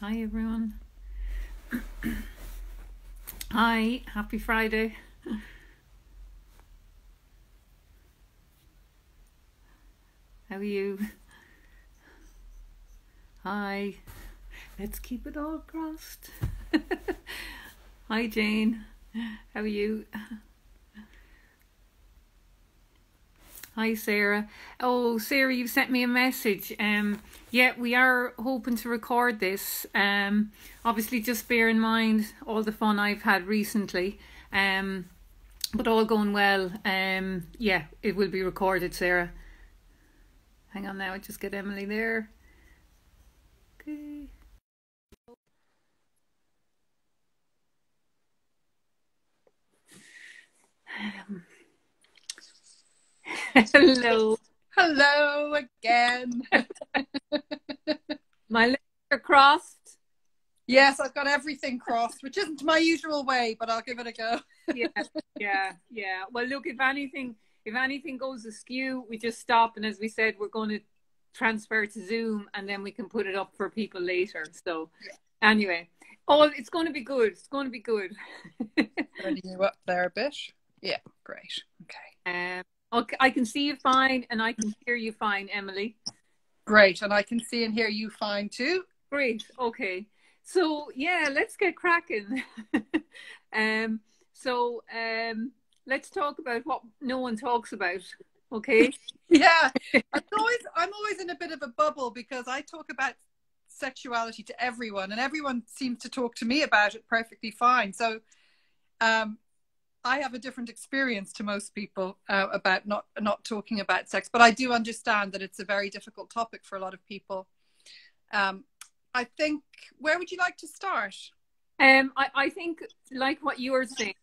Hi, everyone. Hi, happy Friday. How are you? Hi. Let's keep it all crossed. Hi, Jane. How are you? Hi, Sarah. Oh, Sarah, you've sent me a message. Um, yeah, we are hoping to record this. Um, obviously, just bear in mind all the fun I've had recently. Um, but all going well. Um, yeah, it will be recorded, Sarah. Hang on now, I just get Emily there. Okay. Um, hello. Hello again. My legs are crossed. yes, I've got everything crossed, which isn't my usual way, but I'll give it a go. Yeah, yeah, yeah. Well, look, if anything, if anything goes askew, we just stop, and as we said, we're going to transfer to Zoom, and then we can put it up for people later. So, anyway, oh, it's going to be good. It's going to be good. Turning you up there a bit. Yeah, great. Okay. um, okay, I can see you fine, and I can hear you fine, Emily. Great. And I can see and hear you fine too. Great. Okay. So yeah, let's get cracking. um. So um, let's talk about what no one talks about. Okay. Yeah. I'm always I'm always in a bit of a bubble because I talk about sexuality to everyone and everyone seems to talk to me about it perfectly fine. So um I have a different experience to most people uh, about not not talking about sex, but I do understand that it's a very difficult topic for a lot of people. Um, I think where would you like to start? Um, I, I think like what you were saying,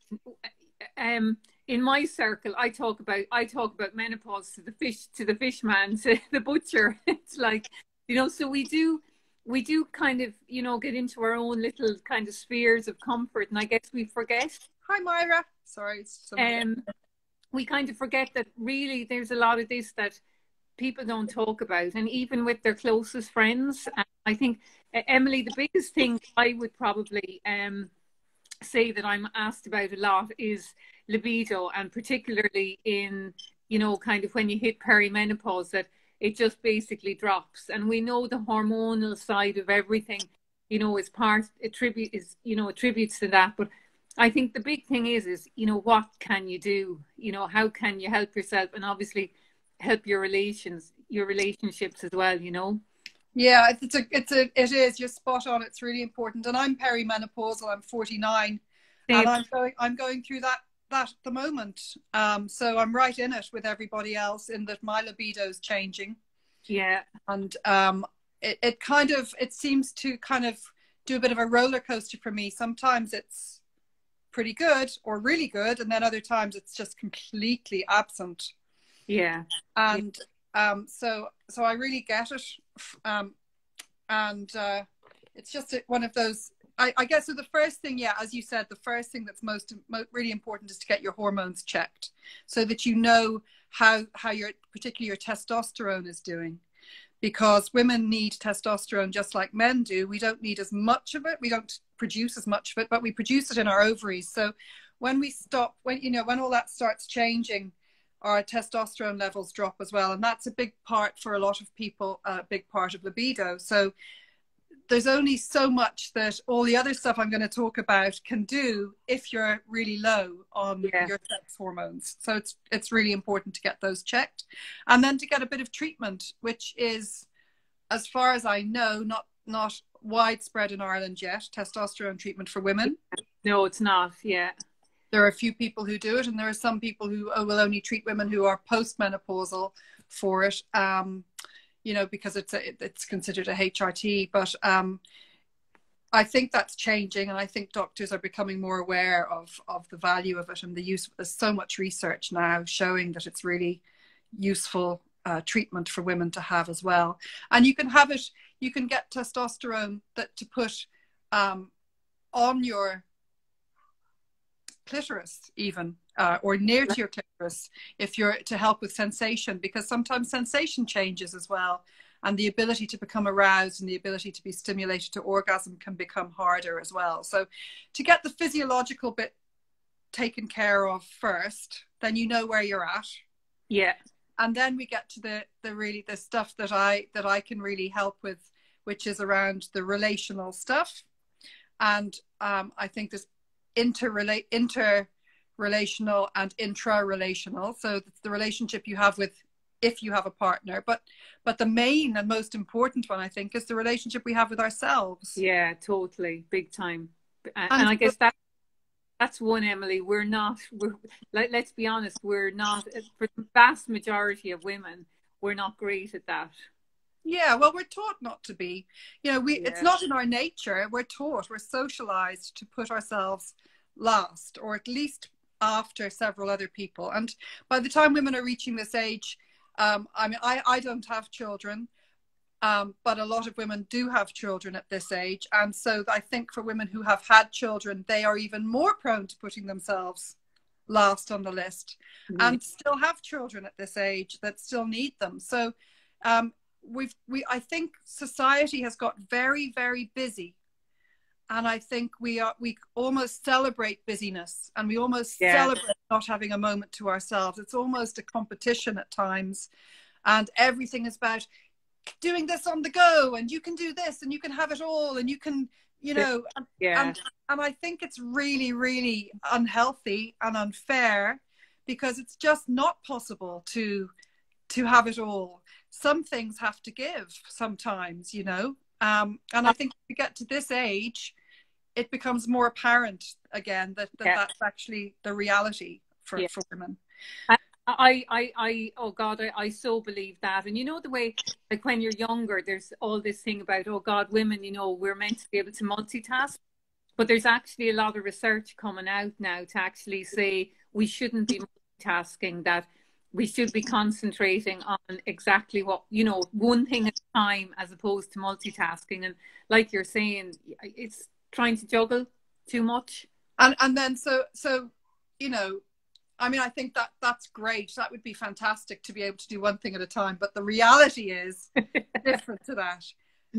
um, in my circle, I talk about I talk about menopause to the fish to the fish man to the butcher. It's like you know, so we do we do kind of you know get into our own little kind of spheres of comfort, and I guess we forget. Hi, Myra. Sorry. Um, we kind of forget that really there's a lot of this that people don't talk about, and even with their closest friends. I think Emily, the biggest thing I would probably um, say that I'm asked about a lot is libido, and particularly in you know kind of when you hit perimenopause, that it just basically drops. And we know the hormonal side of everything, you know, is part attribute is you know attributes to that, but I think the big thing is, is, you know, what can you do? You know, how can you help yourself and obviously help your relations, your relationships as well, you know? Yeah, it's a, it's a, it is. You're spot on. It's really important. And I'm perimenopausal. I'm 49, and I'm going, I'm going through that that at the moment. Um, so I'm right in it with everybody else in that my libido's changing, Yeah. and um, it, it kind of, it seems to kind of do a bit of a roller coaster for me. Sometimes it's pretty good or really good, and then other times it's just completely absent. Yeah. and um, so so I really get it, um, and uh, it's just one of those. I, I guess so. The first thing, yeah, as you said, the first thing that's most, mo really important is to get your hormones checked, so that you know how how your particularly your testosterone is doing, because women need testosterone just like men do. We don't need as much of it. We don't produce as much of it, but we produce it in our ovaries. So when we stop, when you know, when all that starts changing, our testosterone levels drop as well and that's a big part for a lot of people a big part of libido so there's only so much that all the other stuff i'm going to talk about can do if you're really low on Yeah. your sex hormones so it's it's really important to get those checked and then to get a bit of treatment which is as far as i know not not widespread in ireland yet testosterone treatment for women No, it's not. Yeah. there are a few people who do it, and there are some people who oh, will only treat women who are postmenopausal for it. Um, you know, because it's a, it's considered a HRT. But um, I think that's changing, and I think doctors are becoming more aware of of the value of it and the use. There's so much research now showing that it's really useful uh, treatment for women to have as well. And you can have it. You can get testosterone that to put um, on your clitoris even uh, or near to your clitoris if you're to help with sensation because sometimes sensation changes as well and the ability to become aroused and the ability to be stimulated to orgasm can become harder as well. So, to get the physiological bit taken care of first, then you know where you're at. Yeah. And then we get to the the really the stuff that I that I can really help with, which is around the relational stuff, and um, I think this interrelate interrelational and intra-relational. So it's the relationship you have with if you have a partner. But but the main and most important one i think is the relationship we have with ourselves. Yeah totally. Big time. And, and i guess that that's one emily. We're not we're let, let's be honest we're not for the vast majority of women we're not great at that yeah well we're taught not to be you know we yeah. it's not in our nature we're taught we're socialized to put ourselves last or at least after several other people and by the time women are reaching this age um, I mean, I, I don't have children, um, but a lot of women do have children at this age. And so I think for women who have had children, they are even more prone to putting themselves last on the list mm-hmm. and still have children at this age that still need them. So um, we've, we, I think society has got very, very busy and I think we are we almost celebrate busyness and we almost yeah. celebrate not having a moment to ourselves. It's almost a competition at times, and everything is about doing this on the go, and you can do this, and you can have it all, and you can you know yeah. and, and I think it's really really unhealthy and unfair because it's just not possible to to have it all. Some things have to give sometimes, you know. Um, and I think if we get to this age, it becomes more apparent again that, that yeah. that's actually the reality for, yeah. for women. I, I, I, oh God, I, I so believe that. And you know, the way, like when you're younger, there's all this thing about, oh God, women, you know, we're meant to be able to multitask. But there's actually a lot of research coming out now to actually say we shouldn't be multitasking, that we should be concentrating on exactly what, you know, one thing at a time as opposed to multitasking. And like you're saying, it's trying to juggle too much. And and then so so you know, I mean, I think that that's great. That would be fantastic to be able to do one thing at a time. But the reality is different to that.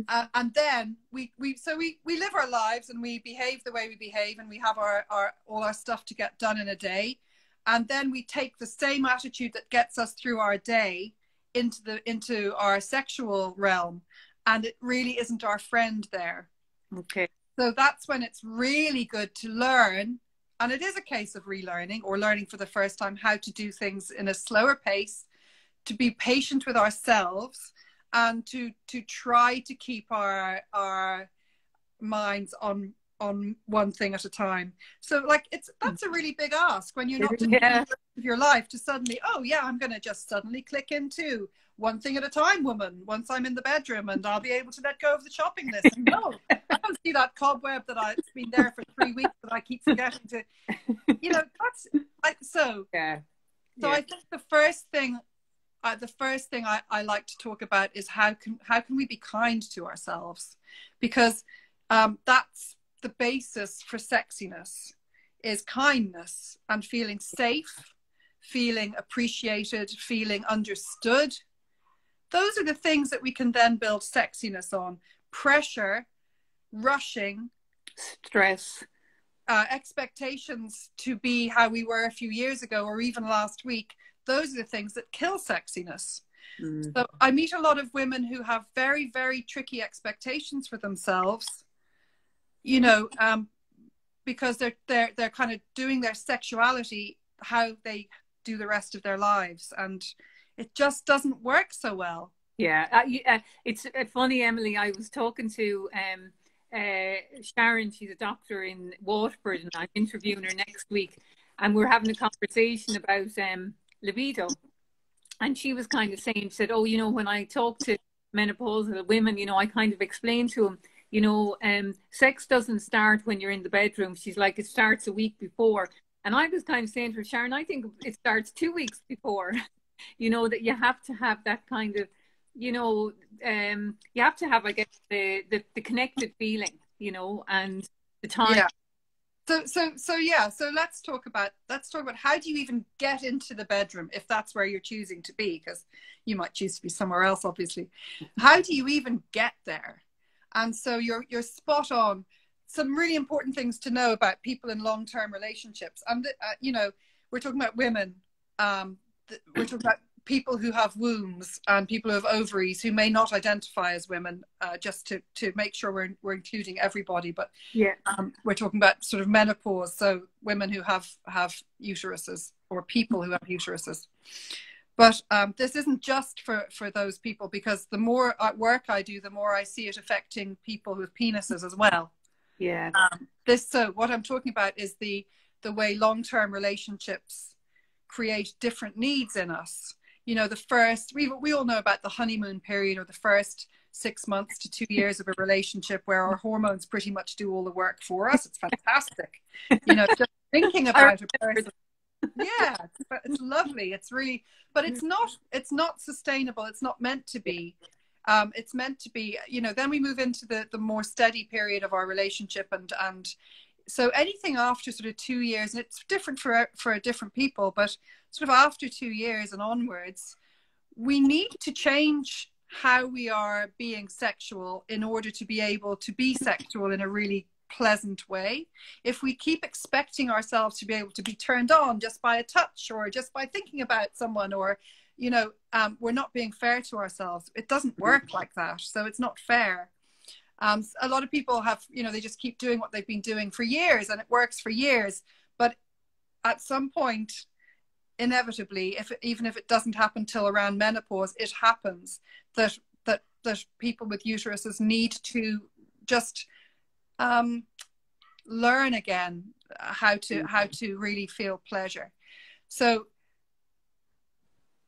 Uh, and then we we so we we live our lives and we behave the way we behave and we have our our all our stuff to get done in a day and then we take the same attitude that gets us through our day into the into our sexual realm and it really isn't our friend there okay so that's when it's really good to learn. And it is a case of relearning or learning for the first time how to do things in a slower pace, to be patient with ourselves and to to try to keep our our minds on on one thing at a time. So like it's that's a really big ask when you're not doing yeah. your life to suddenly, oh yeah, I'm gonna just suddenly click into one thing at a time, woman. Once I'm in the bedroom and I'll be able to let go of the shopping list. no, I don't see that cobweb that I, it's been there for three weeks that I keep forgetting to, you know, that's like, so. Yeah. So yeah. I think the first thing, uh, the first thing I, I like to talk about is how can, how can we be kind to ourselves? Because um, that's the basis for sexiness is kindness and feeling safe, feeling appreciated, feeling understood, those are the things that we can then build sexiness on. Pressure rushing stress. uh, expectations to be how we were a few years ago or even last week. Those are the things that kill sexiness. Mm. so i meet a lot of women who have very very tricky expectations for themselves you know um, because they're they're they're kind of doing their sexuality how they do the rest of their lives and it just doesn't work so well. Yeah, uh, uh, it's uh, funny, Emily. I was talking to um, uh, Sharon. She's a doctor in Waterford, and I'm interviewing her next week. And we're having a conversation about um, libido. And she was kind of saying, she said, "Oh, you know, when I talk to menopausal women, you know, I kind of explain to them, you know, um, sex doesn't start when you're in the bedroom. She's like, it starts a week before. And I was kind of saying to her, Sharon, I think it starts two weeks before. you know that you have to have that kind of you know um you have to have i guess the the, the connected feeling you know and the time yeah. so so so yeah so let's talk about let's talk about how do you even get into the bedroom if that's where you're choosing to be because you might choose to be somewhere else obviously how do you even get there and so you're you're spot on some really important things to know about people in long-term relationships and uh, you know we're talking about women um, we're talking about people who have wombs and people who have ovaries who may not identify as women, uh, just to, to make sure we're, we're including everybody. But yeah, um, we're talking about sort of menopause, so women who have have uteruses or people who have uteruses. But um, this isn't just for, for those people because the more work I do, the more I see it affecting people with penises as well. Yeah. Um, this so what I'm talking about is the the way long term relationships create different needs in us you know the first we, we all know about the honeymoon period or the first six months to two years of a relationship where our hormones pretty much do all the work for us it's fantastic you know just thinking about a person yeah it's, it's lovely it's really but it's not it's not sustainable it's not meant to be. Um, it's meant to be you know then we move into the the more steady period of our relationship and and so anything after sort of two years and it's different for for different people but sort of after two years and onwards, we need to change how we are being sexual in order to be able to be sexual in a really pleasant way. If we keep expecting ourselves to be able to be turned on just by a touch or just by thinking about someone or you know um, we're not being fair to ourselves it doesn't work like that. So it's not fair. Um, a lot of people have you know they just keep doing what they've been doing for years and it works for years. But at some point inevitably, if it, even if it doesn't happen till around menopause, it happens that that that people with uteruses need to just um, learn again how to how to really feel pleasure. So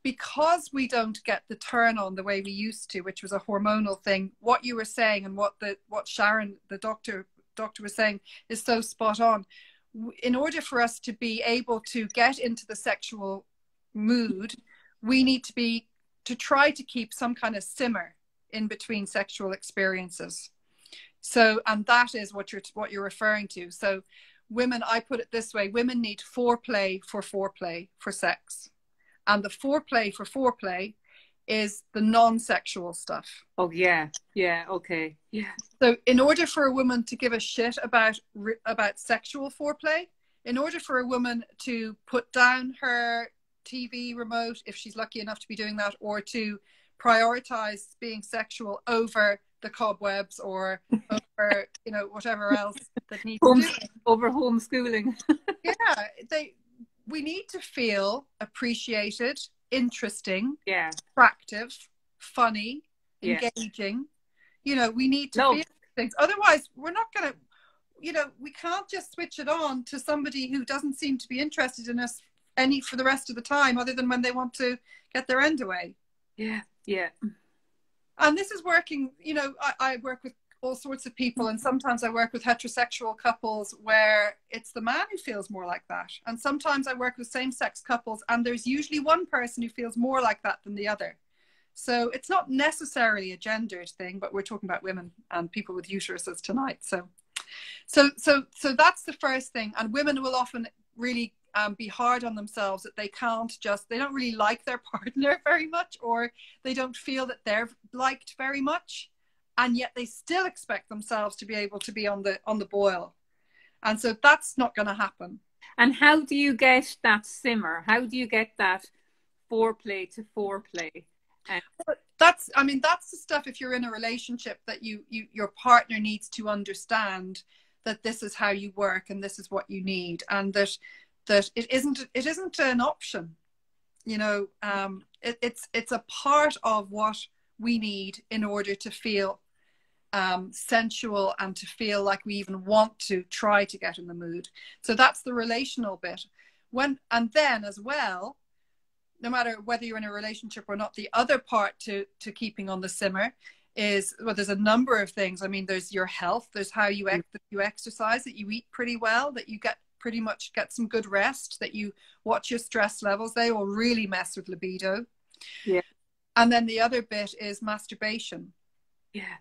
because we don't get the turn on the way we used to, which was a hormonal thing, what you were saying and what the what Sharon, the doctor doctor was saying is so spot on in order for us to be able to get into the sexual mood, we need to be to try to keep some kind of simmer in between sexual experiences. So, and that is what you're what you're referring to. So, women, I put it this way: women need foreplay for foreplay for sex, and the foreplay for foreplay is the non-sexual stuff. Oh yeah, yeah, okay, yeah. So in order for a woman to give a shit about about sexual foreplay, in order for a woman to put down her TV remote if she's lucky enough to be doing that, or to prioritize being sexual over the cobwebs or over you know whatever else that needs Home, over homeschooling. yeah, they we need to feel appreciated, interesting, yeah, attractive, funny, engaging. You know, we need to no. feel things. Otherwise, we're not going to. You know, we can't just switch it on to somebody who doesn't seem to be interested in us any for the rest of the time, other than when they want to get their end away. Yeah, yeah. And this is working. You know, I, I work with all sorts of people and sometimes i work with heterosexual couples where it's the man who feels more like that. And sometimes i work with same-sex couples and there's usually one person who feels more like that than the other. So it's not necessarily a gendered thing but we're talking about women and people with uteruses tonight. So so so so that's the first thing. And women will often really um, be hard on themselves that they can't just they don't really like their partner very much or they don't feel that they're liked very much and yet they still expect themselves to be able to be on the on the boil. And so that's not going to happen. And how do you get that simmer? How do you get that foreplay to foreplay? Um, that's i mean that's the stuff if you're in a relationship that you, you your partner needs to understand that this is how you work and this is what you need and that that it isn't it isn't an option you know um it, it's it's a part of what we need in order to feel um, sensual and to feel like we even want to try to get in the mood. So that's the relational bit. When and then as well, no matter whether you're in a relationship or not, the other part to to keeping on the simmer is well, there's a number of things. I mean, there's your health, there's how you ex- you exercise, that you eat pretty well, that you get pretty much get some good rest, that you watch your stress levels. They all really mess with libido. Yeah. And then the other bit is masturbation. Yeah.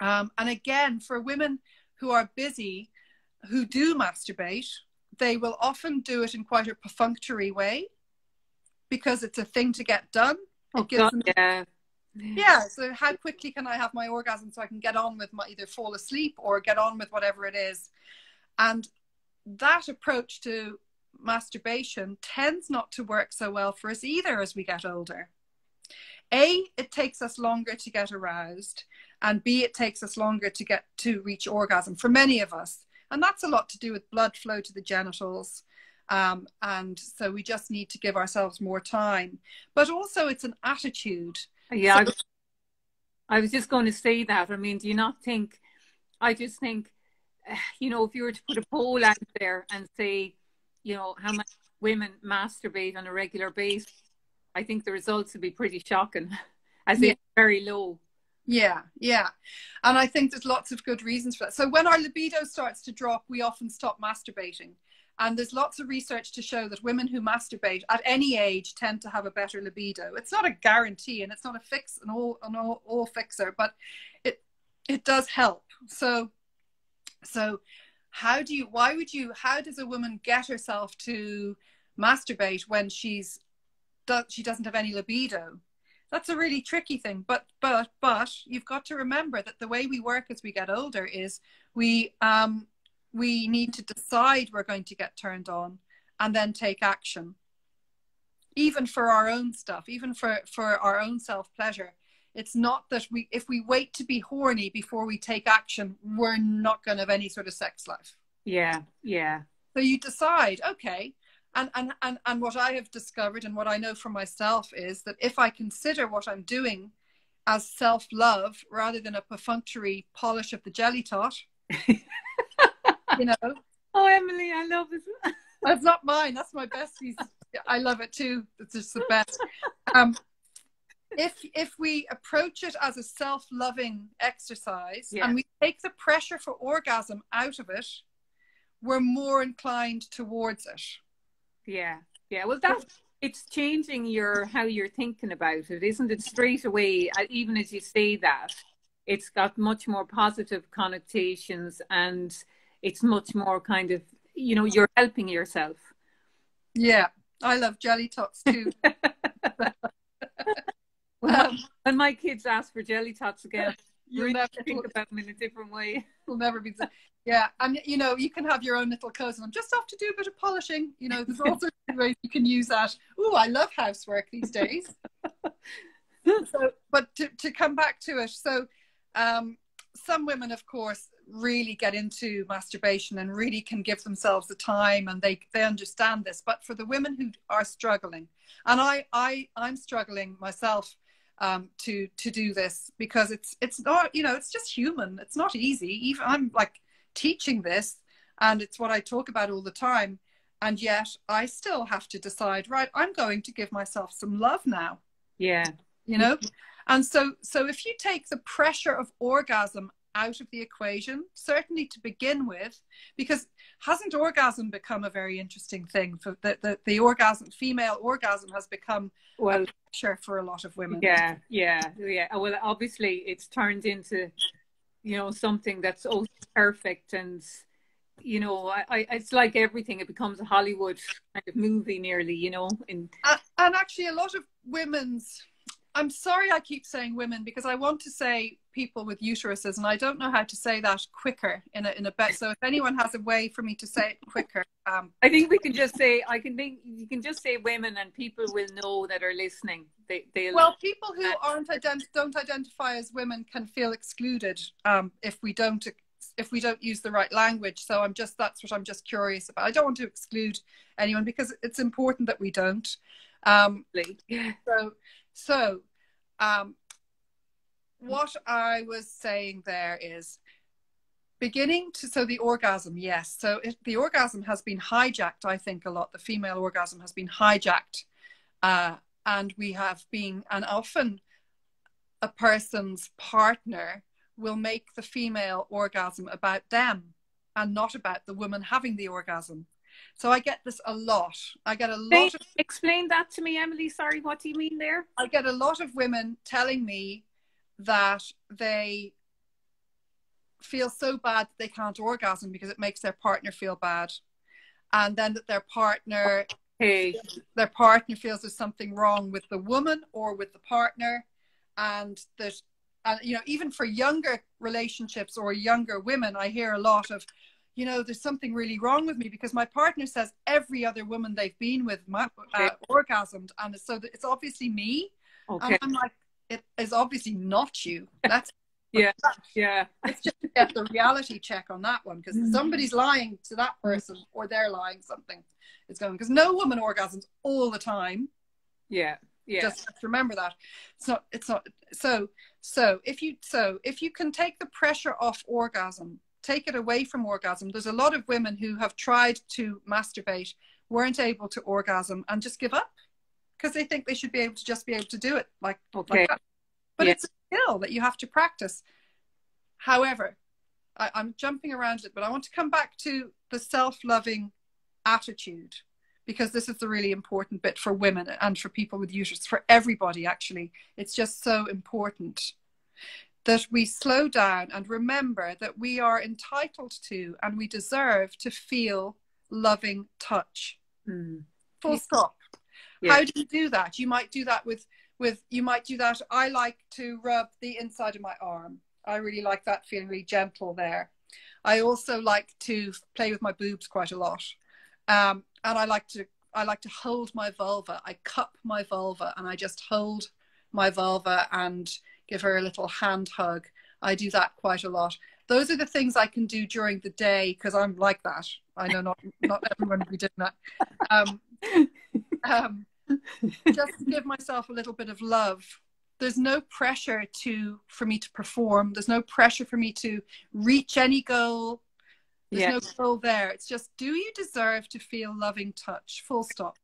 Um, and again, for women who are busy, who do masturbate, they will often do it in quite a perfunctory way because it's a thing to get done. Oh, God, them, yeah. Yeah. So how quickly can I have my orgasm so I can get on with my either fall asleep or get on with whatever it is? And that approach to masturbation tends not to work so well for us either as we get older. A, it takes us longer to get aroused, and B, it takes us longer to get to reach orgasm for many of us. And that's a lot to do with blood flow to the genitals. Um, and so we just need to give ourselves more time. But also, it's an attitude. Yeah, so- I, was, I was just going to say that. I mean, do you not think? I just think, you know, if you were to put a poll out there and say, you know, how many women masturbate on a regular basis, I think the results would be pretty shocking, as yeah. it's very low. Yeah, yeah. And I think there's lots of good reasons for that. So when our libido starts to drop, we often stop masturbating. And there's lots of research to show that women who masturbate at any age tend to have a better libido. It's not a guarantee and it's not a fix an all an all, all fixer, but it it does help. So so how do you why would you how does a woman get herself to masturbate when she's she doesn't have any libido? That's a really tricky thing but but but you've got to remember that the way we work as we get older is we um we need to decide we're going to get turned on and then take action. Even for our own stuff even for for our own self pleasure it's not that we if we wait to be horny before we take action we're not going to have any sort of sex life. Yeah yeah. So you decide okay and and and, and what i have discovered and what i know for myself is that if i consider what i'm doing as self-love rather than a perfunctory polish of the jelly tot you know. Oh emily i love it that's not mine. That's my bestie's. I love it too. It's just the best. Um if if we approach it as a self-loving exercise yeah. and we take the pressure for orgasm out of it we're more inclined towards it. Yeah. Yeah. Well that's it's changing your how you're thinking about it isn't it? Straight away uh, even as you say that it's got much more positive connotations and it's much more kind of you know you're helping yourself. Yeah. I love jelly tots too Well, when my kids ask for jelly tots again, you'll really never think about them in a different way. Will never be. Yeah, and you know you can have your own little cousin. I'm just off to do a bit of polishing. You know, there's also ways you can use that. Oh, I love housework these days. so, but to to come back to it, so um, some women, of course, really get into masturbation and really can give themselves the time, and they they understand this. But for the women who are struggling, and I I I'm struggling myself um, to to do this because it's it's not you know it's just human. It's not easy. Even I'm like teaching this, and it's what I talk about all the time. And yet I still have to decide. Right, I'm going to give myself some love now. Yeah, you know. And so so if you take the pressure of orgasm out of the equation, certainly to begin with, because hasn't orgasm become a very interesting thing? For the, the, the orgasm, female orgasm has become well, pressure for a lot of women. Yeah, yeah, yeah. Well, obviously, it's turned into, you know, something that's so perfect and. You know, I, I, it's like everything. It becomes a Hollywood kind of movie, nearly. You know, and and actually, a lot of women's I'm sorry I keep saying women because I want to say people with uteruses and I don't know how to say that quicker in a in a bet. So if anyone has a way for me to say it quicker, um, I think we can just say I can think you can just say women and people will know that are listening. They they well people who aren't ident- don't identify as women can feel excluded um, if we don't if we don't use the right language. So I'm just that's what I'm just curious about. I don't want to exclude anyone because it's important that we don't. Um, so so, um, what I was saying there is beginning to so the orgasm yes. So it, the orgasm has been hijacked i think a lot. The female orgasm has been hijacked. Uh, and we have been and often a person's partner will make the female orgasm about them and not about the woman having the orgasm so I get this a lot. I get a lot of explain that to me, Emily. Sorry, what do you mean there? I get a lot of women telling me that they feel so bad that they can't orgasm because it makes their partner feel bad and then that their partner Hey. their partner feels there's something wrong with the woman or with the partner and there's and you know even for younger relationships or younger women i hear a lot of you know there's something really wrong with me because my partner says every other woman they've been with uh, orgasmed and so it's obviously me Okay. and i'm like it is obviously not you that's Yeah. Yeah. let's just get the reality check on that one because Mhm. somebody's lying to that person or they're lying something is going because no woman orgasms all the time Yeah. Yeah. just remember that it's not it's not so so if you so if you can take the pressure off orgasm take it away from orgasm there's a lot of women who have tried to masturbate weren't able to orgasm and just give up because they think they should be able to just be able to do it like, Okay. like that but Yeah. it's a skill that you have to practice however I, i'm jumping around it but i want to come back to the self-loving attitude because this is the really important bit for women and for people with uterus, for everybody actually. It's just so important that we slow down and remember that we are entitled to and we deserve to feel loving touch. Mm. Full stop. Yeah. How do you do that? You might do that with with you might do that. I like to rub the inside of my arm. I really like that feeling really gentle there. I also like to play with my boobs quite a lot. Um, and I like to I like to hold my vulva. I cup my vulva and I just hold my vulva and give her a little hand hug. I do that quite a lot. Those are the things I can do during the day because I'm like that. I know not not everyone will be doing that. Um, um, just to give myself a little bit of love. There's no pressure to for me to perform. There's no pressure for me to reach any goal. There's Yeah. no goal there. It's just, do you deserve to feel loving touch? Full stop.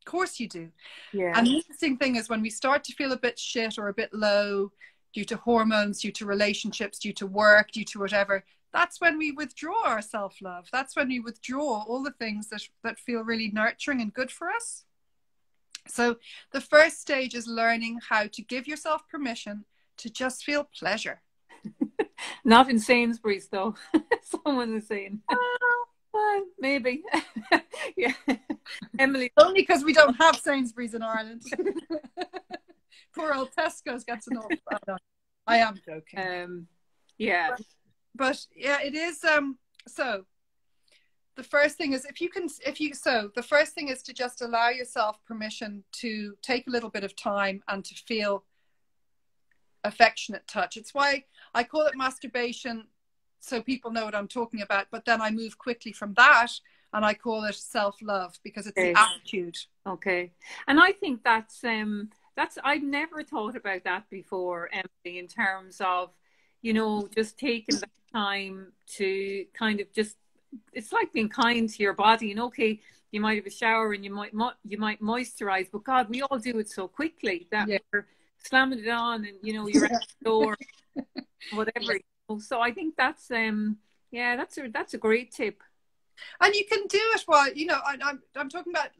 Of course you do. Yeah. And the interesting thing is when we start to feel a bit shit or a bit low due to hormones, due to relationships, due to work, due to whatever, that's when we withdraw our self love. That's when we withdraw all the things that, that feel really nurturing and good for us. So the first stage is learning how to give yourself permission to just feel pleasure. Not in Sainsbury's though. Someone is saying. Uh, well, maybe. yeah. Emily. Only because we don't have Sainsbury's in Ireland. Poor old Tesco's gets an awful. no, I am joking. Um yeah. but yeah it is um so the first thing is if you can if you so the first thing is to just allow yourself permission to take a little bit of time and to feel affectionate touch it's why i call it masturbation so people know what i'm talking about but then i move quickly from that and i call it self-love because it's Okay. the attitude Okay. And I think that's um that's I've never thought about that before, Emily, in terms of, you know, just taking the time to kind of just it's like being kind to your body and okay, you might have a shower and you might you might moisturize, but God, we all do it so quickly that Yeah. we're slamming it on and you know you're at the door, whatever. So I think that's um yeah, that's a that's a great tip. and you can do it while you know I, I'm I'm talking about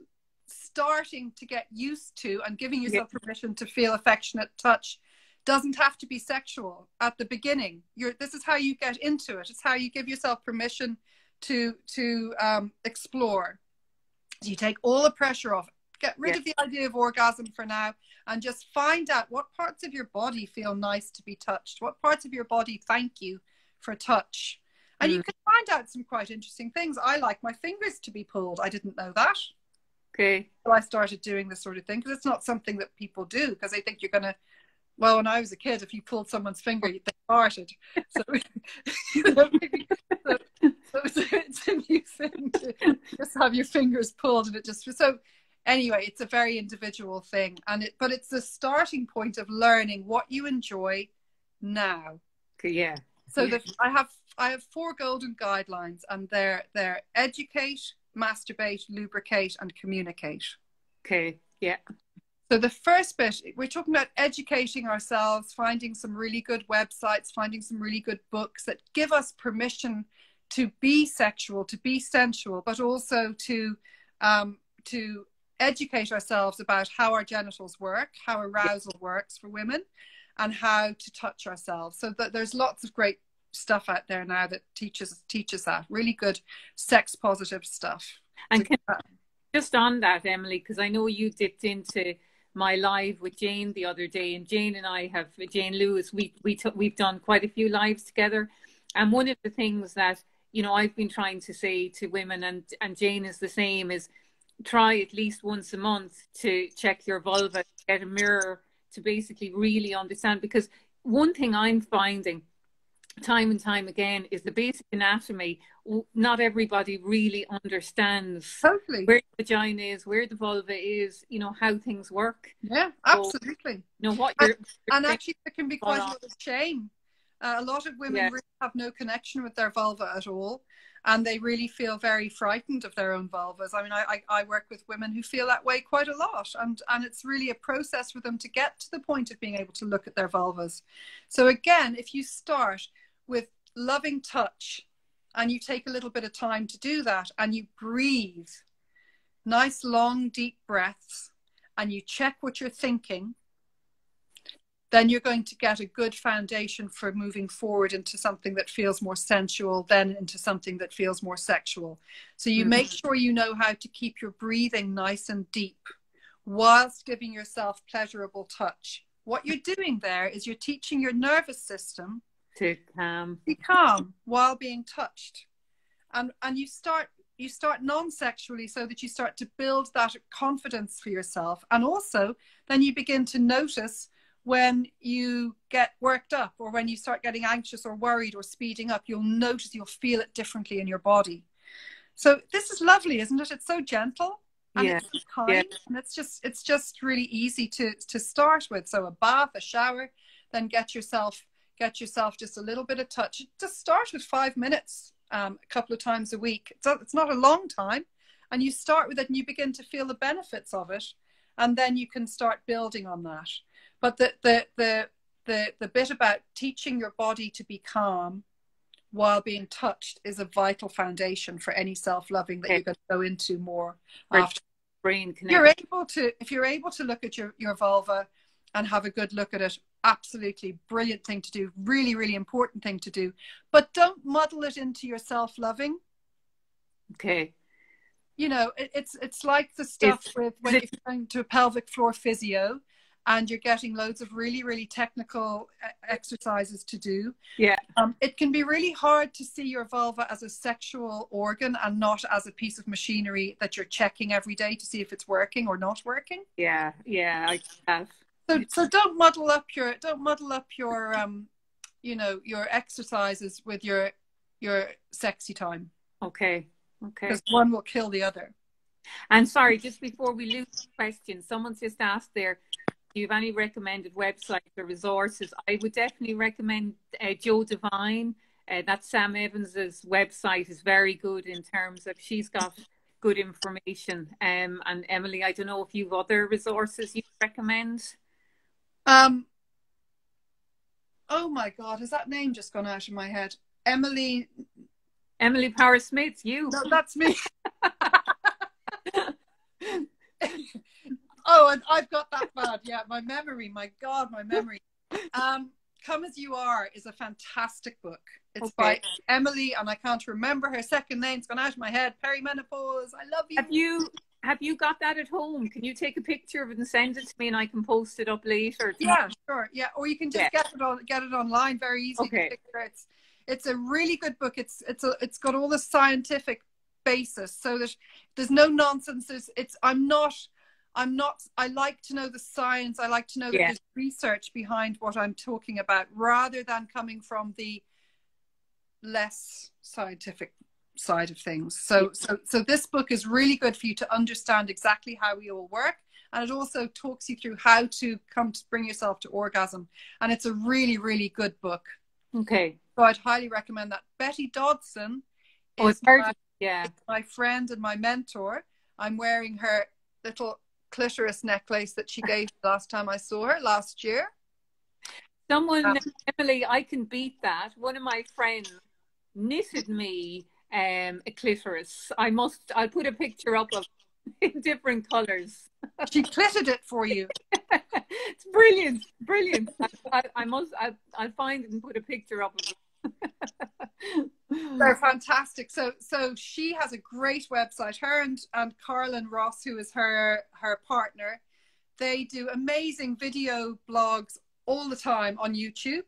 starting to get used to and giving yourself permission to feel affectionate touch doesn't have to be sexual at the beginning. You're this is how you get into it. It's how you give yourself permission to to um, explore. You take all the pressure off. Get rid Yeah. of the idea of orgasm for now and just find out what parts of your body feel nice to be touched. What parts of your body thank you for touch. And you Mm. can find out some quite interesting things. I like my fingers to be pulled. I didn't know that. Okay. So I started doing this sort of thing because it's not something that people do because they think you're going to. Well, when I was a kid, if you pulled someone's finger, they farted. So, so, so it's, it's a new thing to just have your fingers pulled, and it just so. Anyway, it's a very individual thing, and it but it's the starting point of learning what you enjoy now. Okay, yeah. So Yeah. that I have I have four golden guidelines, and they're they're educate, masturbate, lubricate, and communicate. Okay. Yeah. So the first bit, we're talking about educating ourselves, finding some really good websites, finding some really good books that give us permission to be sexual, to be sensual, but also to um, to educate ourselves about how our genitals work, how arousal works for women, and how to touch ourselves. So that there's lots of great stuff out there now that teaches teaches that really good sex positive stuff. And can, just on that, Emily, because I know you dipped into my live with Jane the other day, and Jane and I have Jane Lewis. We we t- we've done quite a few lives together, and one of the things that you know I've been trying to say to women, and and Jane is the same, is try at least once a month to check your vulva, get a mirror to basically really understand. Because one thing I'm finding time and time again is the basic anatomy. Not everybody really understands totally where the vagina is, where the vulva is, you know, how things work. Yeah, absolutely. So, you know what and, and actually there can be quite a lot of shame. Uh, a lot of women yeah. really have no connection with their vulva at all and they really feel very frightened of their own vulvas. I mean, I, I, I, work with women who feel that way quite a lot, and, and it's really a process for them to get to the point of being able to look at their vulvas. So, again, if you start with loving touch and you take a little bit of time to do that and you breathe nice, long, deep breaths and you check what you're thinking then you're going to get a good foundation for moving forward into something that feels more sensual, then into something that feels more sexual. So you mm-hmm. make sure you know how to keep your breathing nice and deep whilst giving yourself pleasurable touch. What you're doing there is you're teaching your nervous system to calm, be calm while being touched, and and you start you start non-sexually so that you start to build that confidence for yourself, and also then you begin to notice when you get worked up or when you start getting anxious or worried or speeding up, you'll notice you'll feel it differently in your body. So this is lovely, isn't it? It's so gentle and yeah. it's kind yeah. and it's just it's just really easy to to start with. So a bath, a shower, then get yourself get yourself just a little bit of touch. Just start with five minutes um, a couple of times a week. It's, it's not a long time. And you start with it and you begin to feel the benefits of it. And then you can start building on that. But the the the the, the bit about teaching your body to be calm while being touched is a vital foundation for any self-loving that okay. you're going to go into more after brain connection. You're able to if you're able to look at your, your vulva and have a good look at it, absolutely brilliant thing to do, really, really important thing to do. But don't muddle it into your self-loving. Okay. You know, it, it's it's like the stuff it's, with when you're going to a pelvic floor physio and you're getting loads of really really technical exercises to do yeah um, it can be really hard to see your vulva as a sexual organ and not as a piece of machinery that you're checking every day to see if it's working or not working yeah yeah i have so so don't muddle up your don't muddle up your um you know your exercises with your your sexy time okay okay because one will kill the other and sorry, just before we lose the question, someone's just asked there, do you have any recommended websites or resources? I would definitely recommend uh, Jo Divine. Uh, that's Sam Evans's website is very good in terms of she's got good information. Um, and Emily, I don't know if you've other resources you recommend. Um. Oh my God, has that name just gone out of my head? Emily. Emily Power Smith, you. No, that's me. oh, and I've got that bad. Yeah, my memory. My God, my memory. Um, Come as You Are is a fantastic book. It's okay. by Emily, and I can't remember her second name. It's gone out of my head. Perimenopause. I love you. Have you have you got that at home? Can you take a picture of it and send it to me, and I can post it up later? Yeah, sure. Yeah, or you can just yeah. get it on get it online. Very easy okay. It's it's a really good book. It's it's a, it's got all the scientific basis, so that there's no nonsense. There's, it's I'm not I'm not, I like to know the science. I like to know that yeah. there's research behind what I'm talking about rather than coming from the less scientific side of things. So, so, so this book is really good for you to understand exactly how we all work. And it also talks you through how to come to bring yourself to orgasm. And it's a really, really good book. Okay. So I'd highly recommend that. Betty Dodson oh, is my, yeah. my friend and my mentor. I'm wearing her little clitoris necklace that she gave last time I saw her last year. Someone, um, Emily, I can beat that. One of my friends knitted me um, a clitoris. I must. I'll put a picture up of in different colors. She clittered it for you. it's brilliant, brilliant. I, I, I must. I, will find it and put a picture up of it. They're fantastic. So so she has a great website. Her and, and Carlin Ross, who is her her partner, they do amazing video blogs all the time on YouTube.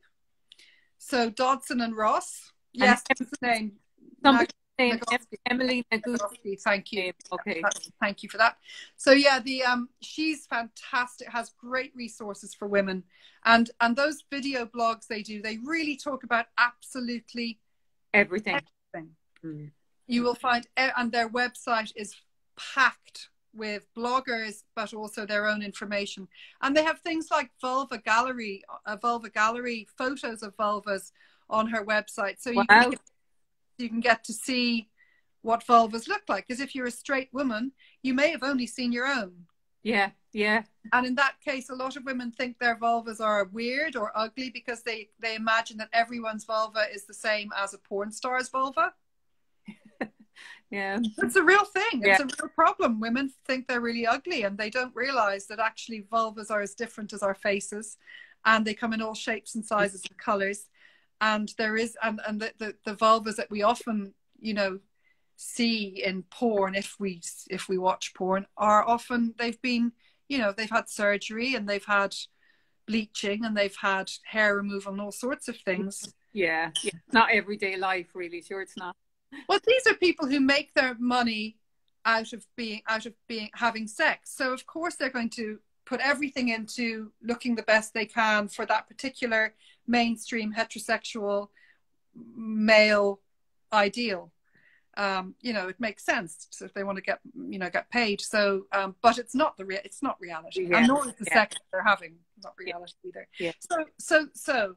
So Dodson and Ross. Yes, that's the name. Somebody saying Emily Nagoski. Thank you. Okay. Thank you for that. So yeah, the um she's fantastic, has great resources for women. And and those video blogs they do, they really talk about absolutely everything. everything. Mm. You will find and their website is packed with bloggers, but also their own information. And they have things like vulva gallery, a vulva gallery, photos of vulvas on her website. So you, can, you can get to see what vulvas look like. Because if you're a straight woman, you may have only seen your own. Yeah, yeah. And in that case, a lot of women think their vulvas are weird or ugly because they, they imagine that everyone's vulva is the same as a porn star's vulva yeah it's a real thing it's yeah. a real problem women think they're really ugly and they don't realize that actually vulvas are as different as our faces and they come in all shapes and sizes and colors and there is and, and the, the, the vulvas that we often you know see in porn if we if we watch porn are often they've been you know they've had surgery and they've had bleaching and they've had hair removal and all sorts of things yeah, yeah. not everyday life really sure it's not well, these are people who make their money out of being out of being having sex. So of course they're going to put everything into looking the best they can for that particular mainstream heterosexual male ideal. Um, you know, it makes sense if they want to get you know get paid. So, um, but it's not the rea- it's not reality, yeah. and nor is the yeah. sex they're having not reality yeah. either. Yeah. So, so, so,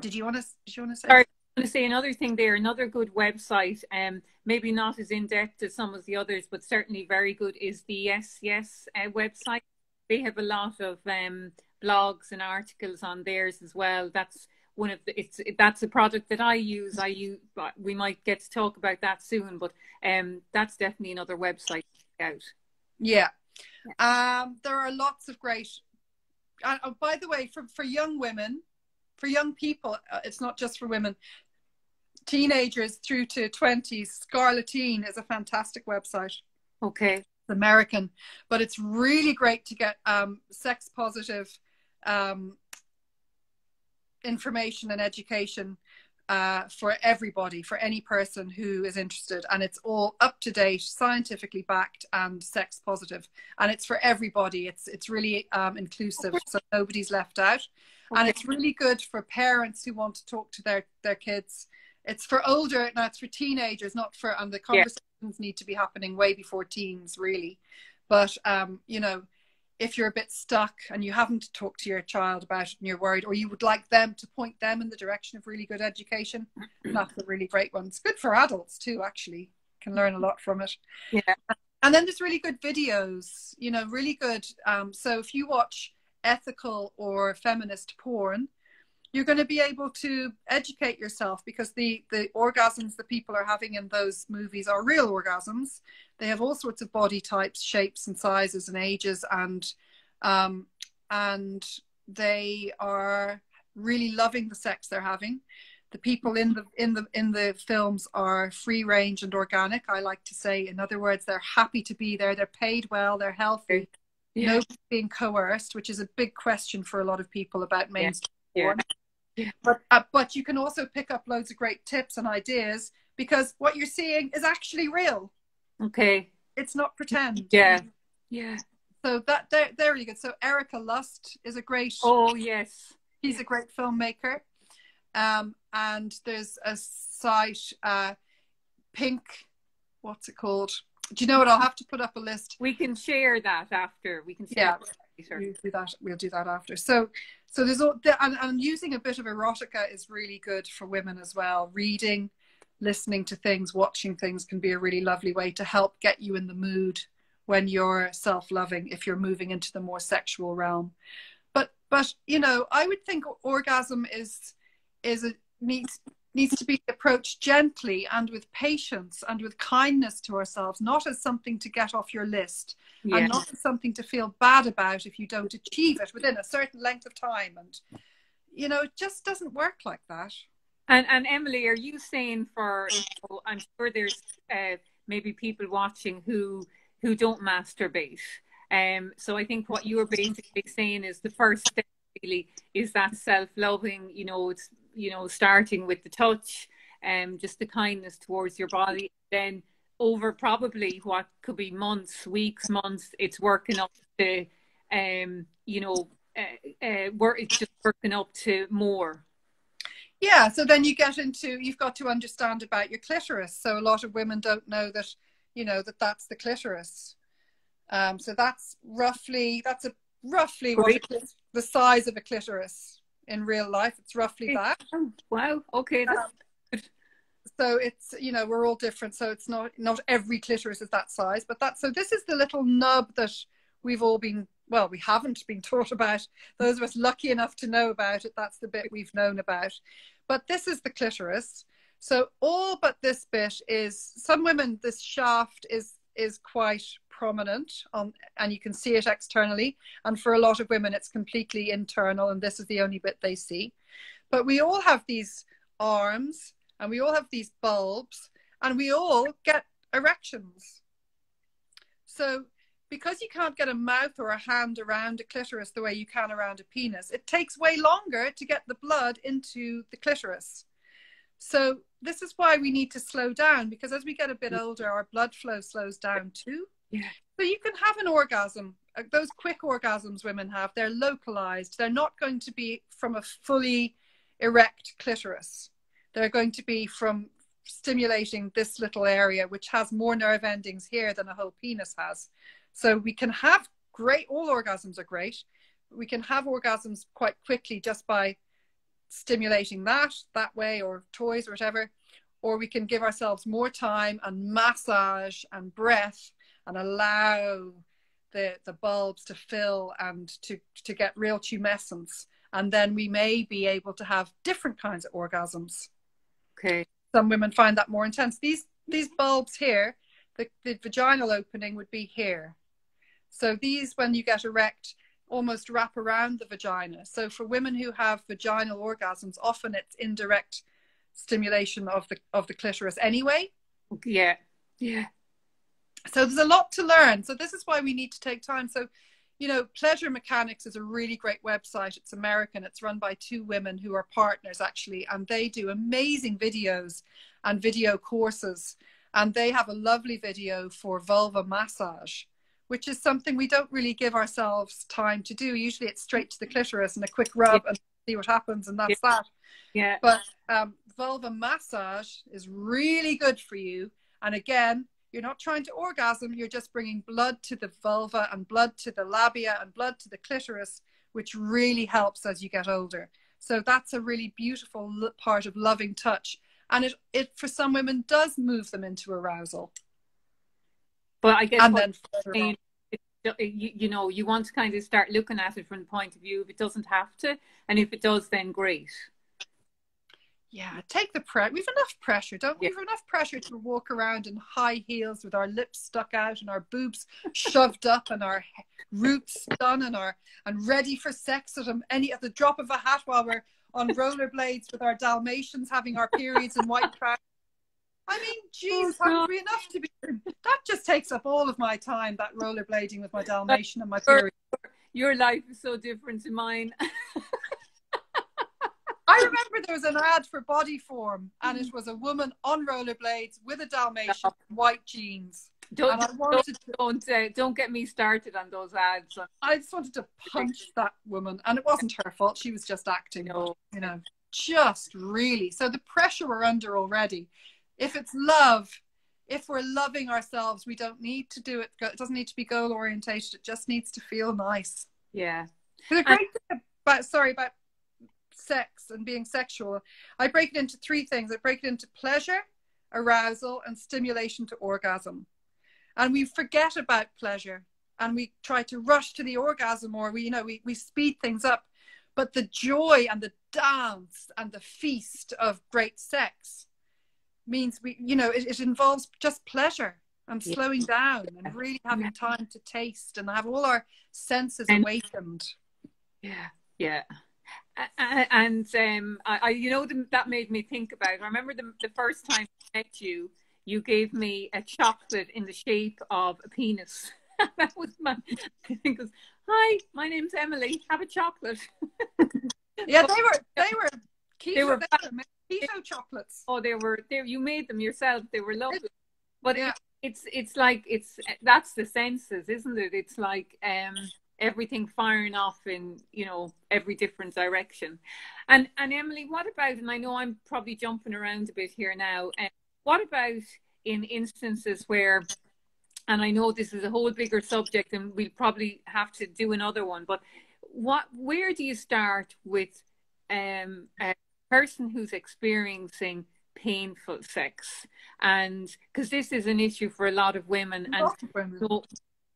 did you want to? Did you want to say? Sorry, to say another thing there, another good website, um, maybe not as in depth as some of the others, but certainly very good is the Yes Yes uh, website. They have a lot of um, blogs and articles on theirs as well. That's one of the it's that's a product that I use. I use we might get to talk about that soon, but um, that's definitely another website out. Yeah. Um, there are lots of great. Uh, oh, by the way, for for young women, for young people, uh, it's not just for women. Teenagers through to 20s, Scarleteen is a fantastic website. Okay. American, but it's really great to get um, sex positive um, information and education uh, for everybody, for any person who is interested. And it's all up to date, scientifically backed, and sex positive. And it's for everybody. It's it's really um, inclusive, so nobody's left out okay. and it's really good for parents who want to talk to their their kids it's for older now it's for teenagers not for and the conversation. Need to be happening way before teens really. But um you know if you're a bit stuck and you haven't talked to your child about it and you're worried or you would like them to point them in the direction of really good education that's a really great one. It's good for adults too actually. Can learn a lot from it. Yeah. And then there's really good videos you know really good um, so if you watch ethical or feminist porn, you're going to be able to educate yourself because the the orgasms that people are having in those movies are real orgasms. They have all sorts of body types, shapes, and sizes and ages, and um, and they are really loving the sex they're having. The people in the in the in the films are free range and organic. I like to say, in other words, they're happy to be there. They're paid well. They're healthy yeah. nobody's being coerced, which is a big question for a lot of people about mainstream yeah. porn. Yeah. But uh, but you can also pick up loads of great tips and ideas because what you're seeing is actually real. Okay. It's not pretend. Yeah. Yeah. So that they're, they're really good. So Erika Lust is a great. Oh yes. He's a great filmmaker. Um, and there's a site, uh, Pink. What's it called? Do you know what? I'll have to put up a list. We can share that after. We can share yeah, we'll do that. We'll do that after. So, so there's all, and, and using a bit of erotica is really good for women as well. Reading, listening to things, watching things can be a really lovely way to help get you in the mood when you're self-loving. If you're moving into the more sexual realm, but but you know, I would think orgasm is is a needs needs to be approached gently and with patience and with kindness to ourselves, not as something to get off your list yes. and not as something to feel bad about if you don't achieve it within a certain length of time. And, you know, it just doesn't work like that. And and Emily, are you saying for? You know, I'm sure there's uh, maybe people watching who who don't masturbate. Um, so I think what you're basically saying is the first step really is that self-loving. You know, it's you know starting with the touch, and um, just the kindness towards your body. Then over probably what could be months, weeks, months, it's working up to, um, you know, uh, uh, work. It's just working up to more. Yeah, so then you get into you've got to understand about your clitoris. So a lot of women don't know that, you know, that that's the clitoris. Um, so that's roughly that's a roughly what the size of a clitoris in real life. It's roughly that. Wow. Okay. Um, so it's you know we're all different. So it's not not every clitoris is that size, but that so this is the little nub that we've all been well we haven't been taught about. Those of us lucky enough to know about it, that's the bit we've known about. But this is the clitoris. So all but this bit is some women this shaft is is quite prominent on and you can see it externally. And for a lot of women it's completely internal and this is the only bit they see. But we all have these arms and we all have these bulbs and we all get erections. So because you can't get a mouth or a hand around a clitoris the way you can around a penis it takes way longer to get the blood into the clitoris. So this is why we need to slow down because as we get a bit mm. older our blood flow slows down too yeah. So you can have an orgasm. Uh, those quick orgasms women have, they're localized. They're not going to be from a fully erect clitoris. They're going to be from stimulating this little area, which has more nerve endings here than a whole penis has. So we can have great, all orgasms are great. We can have orgasms quite quickly just by stimulating that that way or toys or whatever. Or we can give ourselves more time and massage and breath and allow the the bulbs to fill and to to get real tumescence. And then we may be able to have different kinds of orgasms. Okay. Some women find that more intense. These these bulbs here the, the vaginal opening would be here. So these when you get erect almost wrap around the vagina. So for women who have vaginal orgasms often it's indirect stimulation of the of the clitoris anyway. Yeah. Yeah so there's a lot to learn. So this is why we need to take time. So you know pleasure mechanics is a really great website. It's american. It's run by two women who are partners actually and they do amazing videos and video courses. And they have a lovely video for vulva massage which is something we don't really give ourselves time to do. Usually it's straight to the clitoris and a quick rub and see what happens and that's yeah. that. Yeah. But um, vulva massage is really good for you. And again you're not trying to orgasm, you're just bringing blood to the vulva and blood to the labia and blood to the clitoris, which really helps as you get older. So that's a really beautiful part of loving touch. And it, it for some women does move them into arousal. But I guess and then saying, you, you know, you want to kind of start looking at it from the point of view if it doesn't have to, and if it does, then great yeah take the pressure we've enough pressure don't we yeah. we've enough pressure to walk around in high heels with our lips stuck out and our boobs shoved up and our roots done and our and ready for sex at any at the drop of a hat while we're on rollerblades with our dalmatians having our periods in white trousers I mean, geez, oh, hungry enough to be. That just takes up all of my time. That rollerblading with my Dalmatian and my period. Your life is so different to mine. I remember there was an ad for Bodyform, and it was a woman on rollerblades with a Dalmatian, white jeans. Don't don't to, don't, uh, don't get me started on those ads. I just wanted to punch that woman, and it wasn't her fault. She was just acting. No. You know, just really. So the pressure we're under already. If it's love, if we're loving ourselves, we don't need to do it. It doesn't need to be goal orientated. It just needs to feel nice. Yeah. The great thing about sorry about sex and being sexual, I break it into three things. I break it into pleasure, arousal, and stimulation to orgasm. And we forget about pleasure and we try to rush to the orgasm or we, you know, we, we speed things up. But the joy and the dance and the feast of great sex means we, you know, it, it involves just pleasure and slowing down and really having time to taste and have all our senses awakened. Yeah, yeah. And um, I, I, you know, that made me think about. I remember the, the first time I met you, you gave me a chocolate in the shape of a penis. that was my. I think was, hi, my name's Emily. Have a chocolate. yeah, they were they were keto, they were, they were keto chocolates. Oh, they were there. You made them yourself. They were lovely. But yeah. it, it's it's like it's that's the senses, isn't it? It's like um everything firing off in you know every different direction. And and emily what about and i know i'm probably jumping around a bit here now and what about in instances where and i know this is a whole bigger subject and we'll probably have to do another one but what where do you start with um, a person who's experiencing painful sex? And because this is an issue for a lot of women and so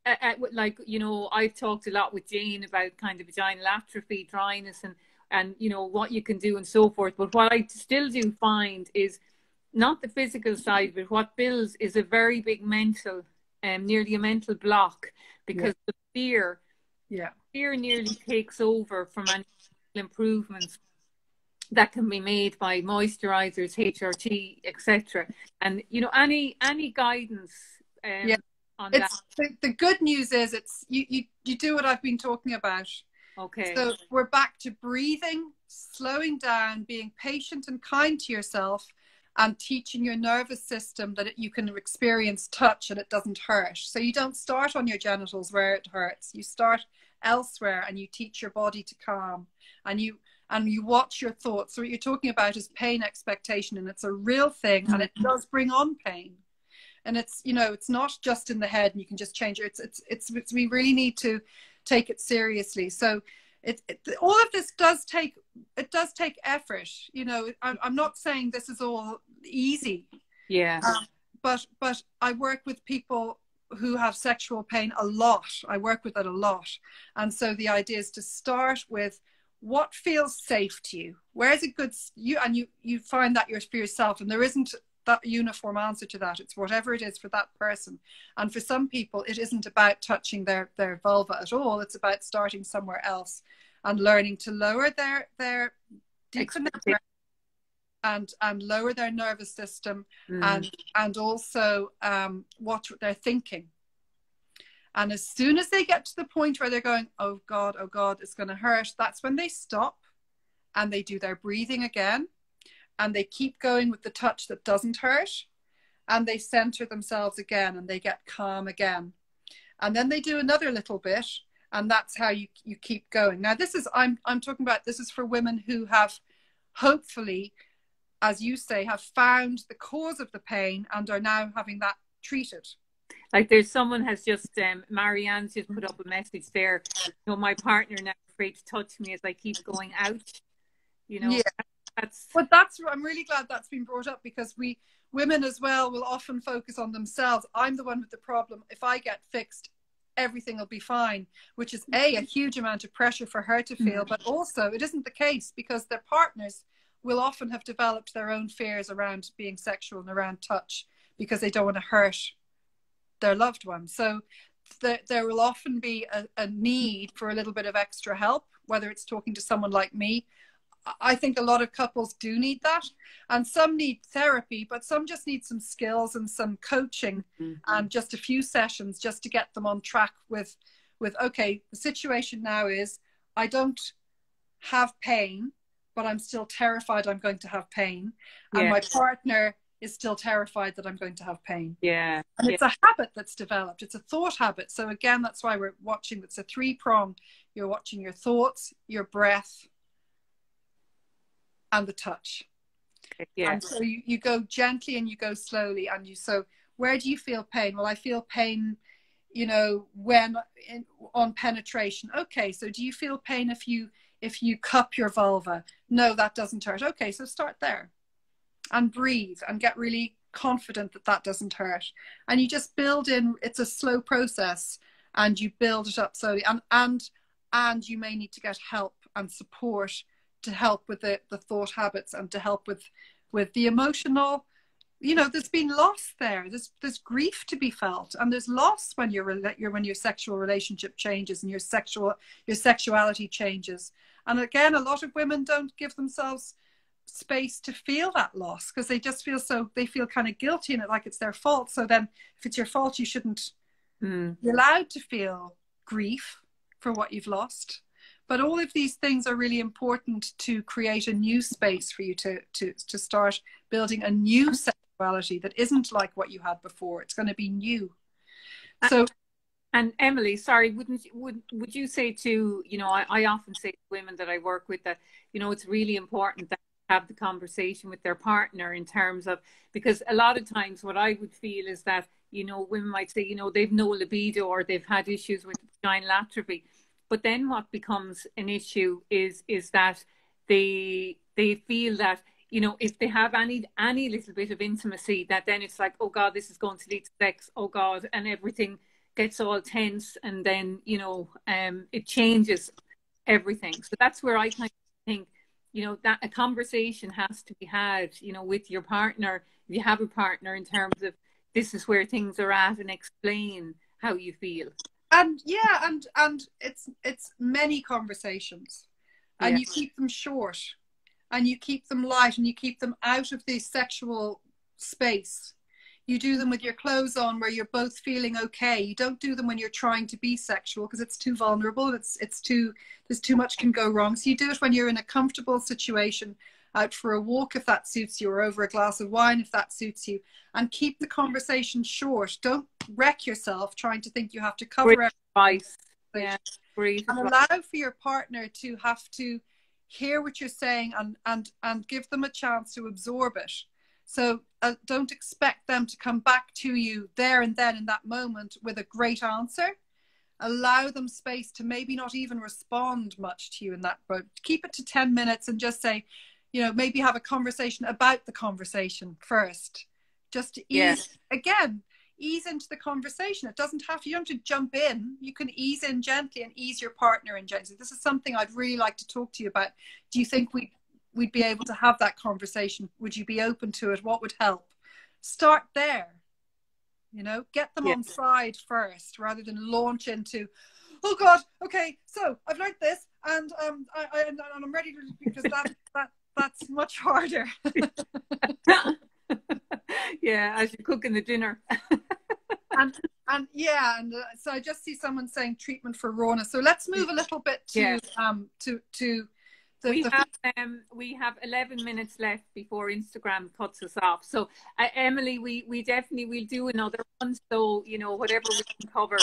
uh, like you know I've talked a lot with Jane about kind of vaginal atrophy, dryness, and and you know what you can do and so forth. But what I still do find is not the physical side, but what builds is a very big mental, um, nearly a mental block because yeah. the fear, yeah, fear nearly takes over from any improvements that can be made by moisturizers, HRT, etc. And you know any any guidance. Um, yeah on it's, that? The, the good news is it's you, you you do what I've been talking about. Okay. So we're back to breathing, slowing down, being patient and kind to yourself, and teaching your nervous system that it, you can experience touch and it doesn't hurt. So you don't start on your genitals where it hurts. You start elsewhere and you teach your body to calm and you and you watch your thoughts. So what you're talking about is pain expectation and it's a real thing and it mm-hmm. does bring on pain and it's you know it's not just in the head and you can just change it. It's it's it's, it's we really need to take it seriously. So it, it, all of this does take it does take effort you know. I'm, I'm not saying this is all easy. Yeah. Um, but but i work with people who have sexual pain a lot. I work with it a lot. And so the idea is to start with what feels safe to you. Where's a good you and you you find that you're for yourself. And there isn't that uniform answer to that. It's whatever it is for that person. And for some people, it isn't about touching their, their vulva at all. It's about starting somewhere else and learning to lower their, their their and, and lower their nervous system mm. and, and also um, watch what they're thinking. And as soon as they get to the point where they're going, oh God, oh God, it's going to hurt, that's when they stop and they do their breathing again and they keep going with the touch that doesn't hurt and they center themselves again and they get calm again. And then they do another little bit and that's how you you keep going. Now this is i'm i'm talking about this is for women who have hopefully as you say have found the cause of the pain and are now having that treated. Like there's someone has just um marianne's just put up a message there. You know my partner now afraid to touch me as i keep going out. You know yeah that's but that's i'm really glad that's been brought up because we women as well will often focus on themselves. I'm the one with the problem. If i get fixed everything will be fine which is a a huge amount of pressure for her to feel mm-hmm. but also it isn't the case because their partners will often have developed their own fears around being sexual and around touch because they don't want to hurt their loved one so th- there will often be a, a need for a little bit of extra help whether it's talking to someone like me I think a lot of couples do need that, and some need therapy, but some just need some skills and some coaching mm-hmm. and just a few sessions just to get them on track with, with okay, the situation now is I don't have pain, but I'm still terrified I'm going to have pain, and yeah. my partner is still terrified that I'm going to have pain. Yeah, and yeah. it's a habit that's developed. It's a thought habit. So again, that's why we're watching. It's a three prong. You're watching your thoughts, your breath and the touch. Yeah. And so you, you go gently and you go slowly and you so where do you feel pain? Well, I feel pain, you know, when in, on penetration. Okay, so do you feel pain if you if you cup your vulva? No, that doesn't hurt. Okay, so start there, and breathe and get really confident that that doesn't hurt. And you just build in. It's a slow process, and you build it up slowly. And and and you may need to get help and support to help with the, the thought habits and to help with with the emotional you know there's been loss there. There's there's grief to be felt and there's loss when your when your sexual relationship changes and your sexual your sexuality changes. And again a lot of women don't give themselves space to feel that loss because they just feel so they feel kind of guilty in it like it's their fault. So then if it's your fault you shouldn't mm. be allowed to feel grief for what you've lost but all of these things are really important to create a new space for you to to to start building a new sexuality that isn't like what you had before. It's going to be new. So and Emily, sorry, wouldn't would would you say to you know I, I often say to women that I work with that you know it's really important that have the conversation with their partner in terms of because a lot of times what I would feel is that you know women might say you know they've no libido or they've had issues with vaginal atrophy, but then what becomes an issue is is that they they feel that you know if they have any any little bit of intimacy that then it's like oh god this is going to lead to sex. Oh god. And everything gets all tense and then you know um it changes everything. So that's where i kind of think you know that a conversation has to be had you know with your partner. If you have a partner in terms of this is where things are at and explain how you feel and yeah and and it's it's many conversations. And yeah. you keep them short. And you keep them light and you keep them out of the sexual space. You do them with your clothes on where you're both feeling okay. You don't do them when you're trying to be sexual because it's too vulnerable. It's it's too there's too much can go wrong. So you do it when you're in a comfortable situation out for a walk if that suits you or over a glass of wine if that suits you. And keep the conversation short. Don't wreck yourself trying to think you have to cover great advice. Yeah great and allow for your partner to have to hear what you're saying and and and give them a chance to absorb it. So uh, don't expect them to come back to you there and then in that moment with a great answer. Allow them space to maybe not even respond much to you in that, but keep it to 10 minutes and just say, you know, maybe have a conversation about the conversation first. Just to ease, yes. again, ease into the conversation. It doesn't have, you don't have to jump in. You can ease in gently and ease your partner in gently. This is something I'd really like to talk to you about. Do you think we we'd be able to have that conversation would you be open to it what would help start there you know get them yeah. on side first rather than launch into oh god okay so i've learned this and um I, I and i'm ready to because that that that's much harder yeah as you're cooking the dinner and and yeah and uh, so i just see someone saying treatment for rawness so let's move a little bit to um to to so we have um, we have 11 minutes left before Instagram cuts us off. So uh, Emily, we we definitely will do another one. So you know whatever we can cover.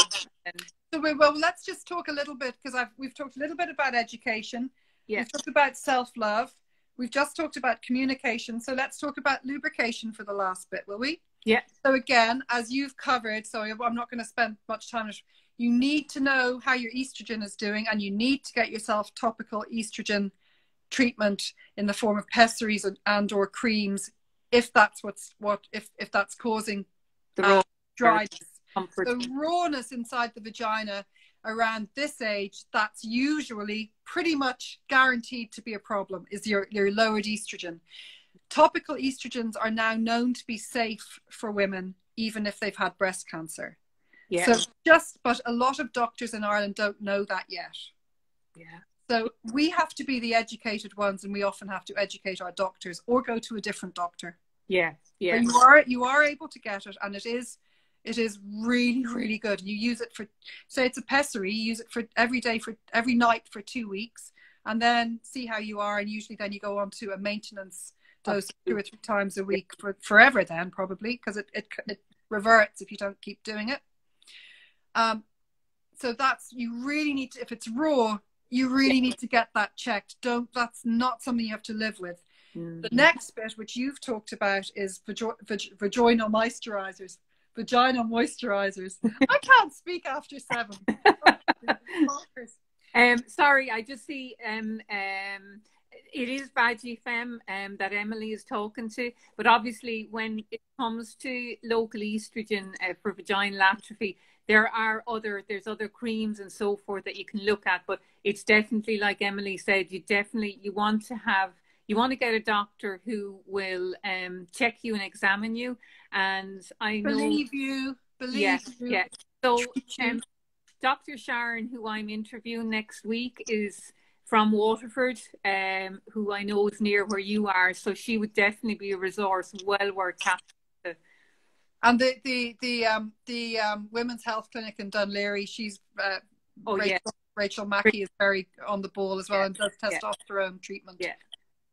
So we, well, let's just talk a little bit because I've we've talked a little bit about education. Yeah. We've talked about self love. We've just talked about communication. So let's talk about lubrication for the last bit, will we? Yeah. So again, as you've covered, so I'm not going to spend much time. You need to know how your estrogen is doing, and you need to get yourself topical estrogen treatment in the form of pessaries and, and or creams if that's what's what if if that's causing the uh, dryness the rawness inside the vagina around this age that's usually pretty much guaranteed to be a problem is your your lowered estrogen topical estrogens are now known to be safe for women even if they've had breast cancer yeah. so just but a lot of doctors in ireland don't know that yet yeah so we have to be the educated ones, and we often have to educate our doctors or go to a different doctor. Yeah, yeah. you are you are able to get it, and it is it is really really good. You use it for say it's a pessary. You use it for every day for every night for two weeks, and then see how you are. And usually, then you go on to a maintenance dose two or three times a week for forever. Then probably because it, it it reverts if you don't keep doing it. Um, so that's you really need to if it's raw you really need to get that checked. Don't that's not something you have to live with. Mm-hmm. The next bit, which you've talked about, is vag- vag- vaginal moisturizers. Vaginal moisturizers. I can't speak after seven. um, sorry, I just see um, um, it is Vagifem um, that Emily is talking to, but obviously when it comes to local estrogen uh, for vaginal atrophy, there are other there's other creams and so forth that you can look at but it's definitely like emily said you definitely you want to have you want to get a doctor who will um, check you and examine you. And I know, believe you, believe yeah, you. yeah. So, um, Dr. Sharon, who I'm interviewing next week, is from Waterford, um, who I know is near where you are. So she would definitely be a resource well worth tapping. And the the the um the um women's health clinic in Dún Laoghaire, she's uh, oh Rachel, yeah, Rachel Mackey is very on the ball as well Yeah, and does yeah. testosterone treatment. Yeah.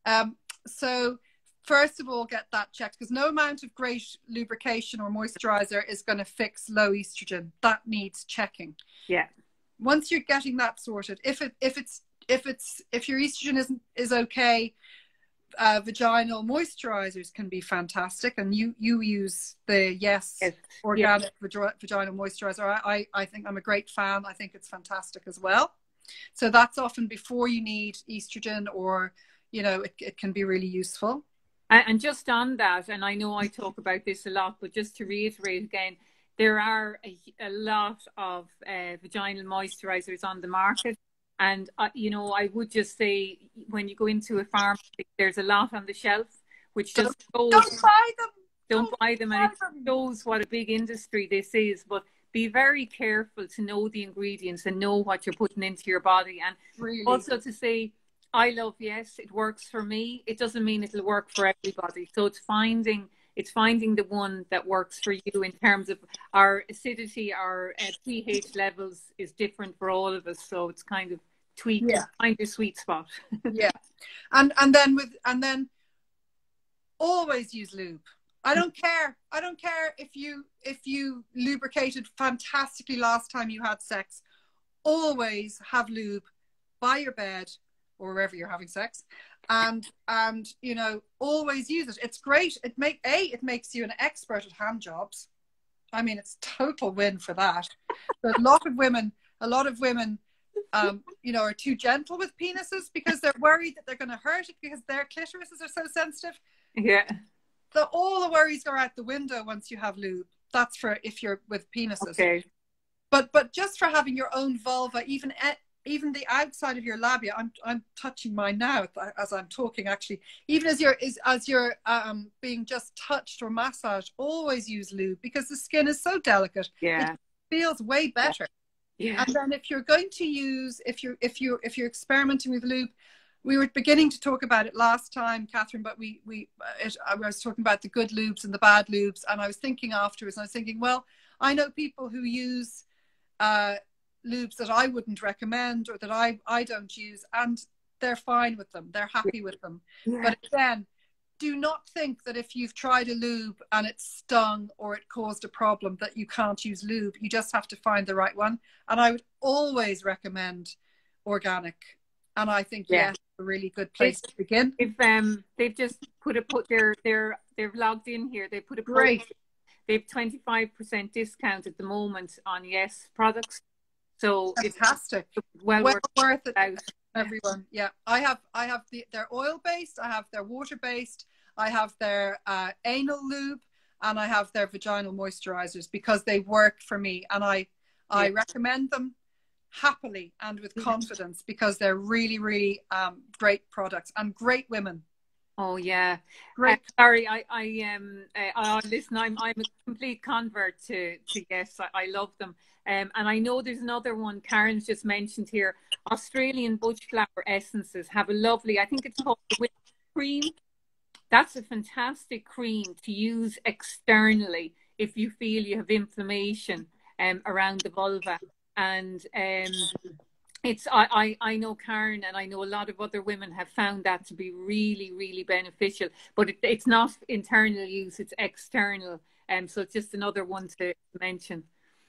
Um. So first of all, get that checked because no amount of great lubrication or moisturizer is going to fix low estrogen. That needs checking. yeah, once you're getting that sorted, if it if it's if it's if your estrogen isn't is okay, uh, vaginal moisturizers can be fantastic, and you you use the yes, yes. organic vagi- vaginal moisturizer. I, I I think I'm a great fan. I think it's fantastic as well. So that's often before you need estrogen, or you know it it can be really useful. And, and just on that, and I know I talk about this a lot, but just to reiterate again, there are a, a lot of uh, vaginal moisturizers on the market. And, uh, you know, I would just say when you go into a pharmacy, there's a lot on the shelf, which just shows, Don't buy them. don't buy them. And it buy shows what a big industry this is. But be very careful to know the ingredients and know what you're putting into your body. And Really. also to say i love yes it works for me. It doesn't mean it'll work for everybody. So it's finding it's finding the one that works for you in terms of our acidity our uh, ph levels is different for all of us. So it's kind of tweak Yeah. find your sweet spot. Yeah. And and then with and then always use lube. I don't care i don't care if you if you lubricated fantastically last time you had sex. Always have lube by your bed or wherever you're having sex and and you know always use it it's great it make a it makes you an expert at hand jobs i mean it's total win for that but a lot of women a lot of women um, you know, are too gentle with penises because they're worried that they're going to hurt it because their clitorises are so sensitive. yeah The, all the worries go out the window once you have lube. That's for if you're with penises. okay But but just for having your own vulva, even even the outside of your labia. I'm I'm touching mine now as I'm talking. Actually, even as you're is as you're um, being just touched or massaged, always use lube because the skin is so delicate. yeah feels way better. yeah And then if you're going to use, if you're if you if you're experimenting with lube, we were beginning to talk about it last time, Catherine. But we we it, I was talking about the good lubes and the bad lubes, and I was thinking afterwards, and I was thinking, well, I know people who use uh, lubes that I wouldn't recommend or that I I don't use, and they're fine with them. They're happy with them. yeah. But again, do not think that if you've tried a lube and it stung or it caused a problem that you can't use lube. You just have to find the right one. And I would always recommend organic. And I think Yeah. yes, a really good place to begin. If um they've just put a put their their they've logged in here. They put a Great. They've twenty five percent discount at the moment on Yes products. So it's Fantastic. well, Well worth it, out. everyone. Yeah. I have I have the they're oil based, I have their water based, I have their uh, anal lube, and I have their vaginal moisturizers because they work for me. And I I Yeah. recommend them happily and with confidence because they're really, really um, great products and great women. Oh yeah. Great. Uh, sorry, I I um uh, uh, listen. I'm I'm a complete convert to to Yes. I, I love them. Um, and I know there's another one Karen's just mentioned here. Australian bush flower essences have a lovely. I think it's called the whipped cream. That's a fantastic cream to use externally if you feel you have inflammation um, around the vulva. And um, it's I, I I know Karen and I know a lot of other women have found that to be really really beneficial. But it, it's not internal use; it's external. Um, so it's just another one to mention.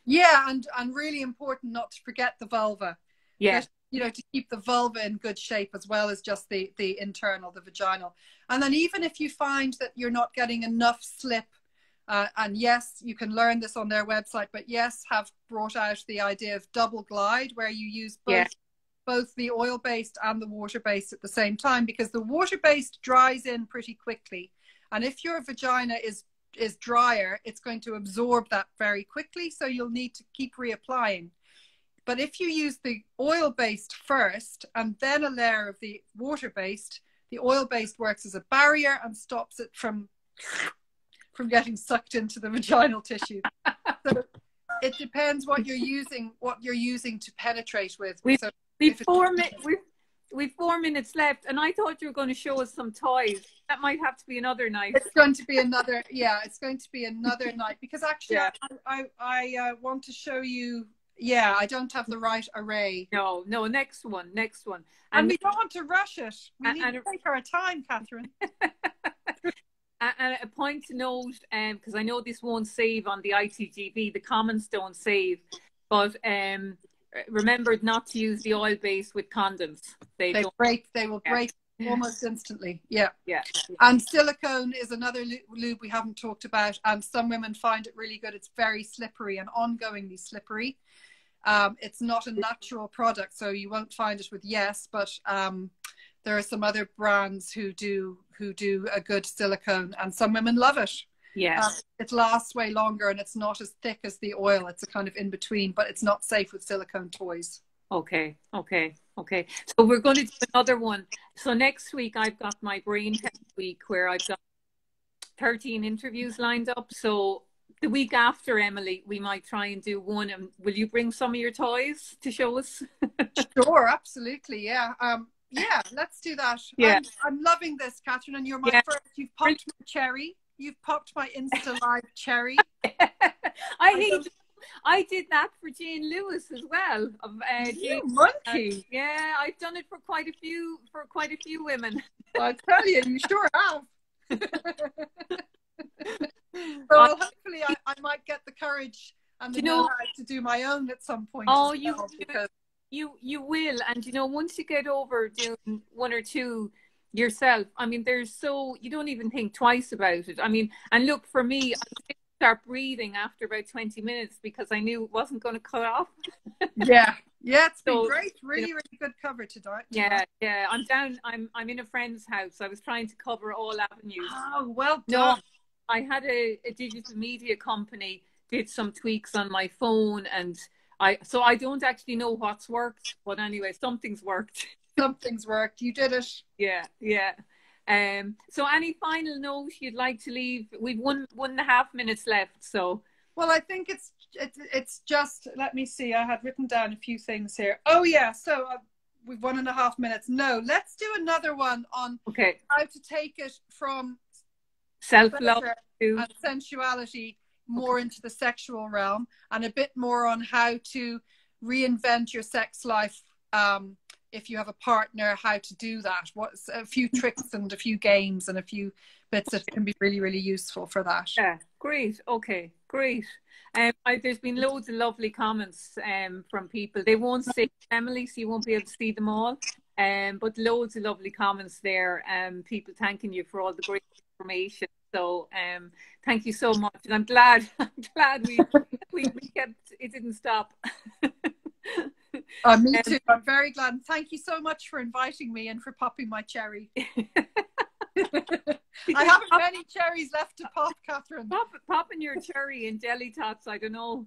Yeah, and and really important not to forget the vulva. Yeah, you know, to keep the vulva in good shape as well as just the the internal, the vaginal. And then even if you find that you're not getting enough slip, uh, and yes, you can learn this on their website, but yes, have brought out the idea of double glide where you use both Yeah. both the oil based and the water based at the same time because the water based dries in pretty quickly. And if your vagina is is drier, it's going to absorb that very quickly. So you'll need to keep reapplying. But if you use the oil based first and then a layer of the water based, the oil based works as a barrier and stops it from from getting sucked into the vaginal tissue. so it depends what you're using, what you're using to penetrate with. We've, so we've four minutes. We've, we've four minutes left, and I thought you were going to show us some toys. That might have to be another night. It's going to be another, yeah. It's going to be another night because actually, yeah. I I, I uh, want to show you. Yeah, I don't have the right array. No, no. Next one, next one. And, and we don't want to rush it. We and, need and, to take our time, Catherine. and a point to note, because um, I know this won't save on the IGTV, the comments don't save, but um, remember not to use the oil base with condoms. They, they break. They will yeah. break almost instantly. Yeah. yeah. And silicone is another lube we haven't talked about, and some women find it really good. It's very slippery and ongoingly slippery. Um, it's not a natural product, so you won't find it with Yes, but um, there are some other brands who do who do a good silicone, and some women love it. Yes. Um, it lasts way longer and it's not as thick as the oil. It's a kind of in between, but it's not safe with silicone toys. Okay, okay, okay. So we're going to do another one. So next week I've got my brain week where I've got 13 interviews lined up. So the week after Emily, we might try and do one. And will you bring some of your toys to show us? sure, absolutely. Yeah. Um, yeah, let's do that. Yeah. I'm, I'm loving this, Catherine, and you're my yeah. first. You've popped my cherry. You've popped my Insta Live cherry. I hate. I did that for Jane Lewis as well. Of uh, you monkey. Uh, yeah, I've done it for quite a few for quite a few women. I tell you, you sure have. well, hopefully, I, I might get the courage and the you know, to do my own at some point. Oh, you because you you will, and you know, once you get over doing one or two yourself, I mean, there's so you don't even think twice about it. I mean, and look for me, I start breathing after about twenty minutes because I knew it wasn't going to cut off. yeah, yeah, it's been so, great. Really, you know, really good cover tonight. Yeah, yeah. I'm down. I'm I'm in a friend's house. I was trying to cover all avenues. Oh, well done. No, I had a, a digital media company did some tweaks on my phone and I so I don't actually know what's worked, but anyway, something's worked. Something's worked. You did it. Yeah, yeah. Um. So, any final note you'd like to leave? We've one one and a half minutes left. So. Well, I think it's it's it's just. Let me see. I had written down a few things here. Oh yeah. So uh, we've one and a half minutes. No, let's do another one on okay how to take it from self love and sensuality more okay. into the sexual realm and a bit more on how to reinvent your sex life um, if you have a partner how to do that. What's a few tricks and a few games and a few bits that can be really really useful for that. Yeah great. Okay great. Um, I, there's been loads of lovely comments um, from people. They won't say emily so you won't be able to see them all. Um, but loads of lovely comments there um, people thanking you for all the great information so um, thank you so much, and I'm glad. I'm glad we we, we kept it didn't stop. Uh, me um, too. I'm very glad. thank you so much for inviting me and for popping my cherry. I haven't pop, many cherries left to pop, Catherine. Pop, popping your cherry in jelly tots, I don't know.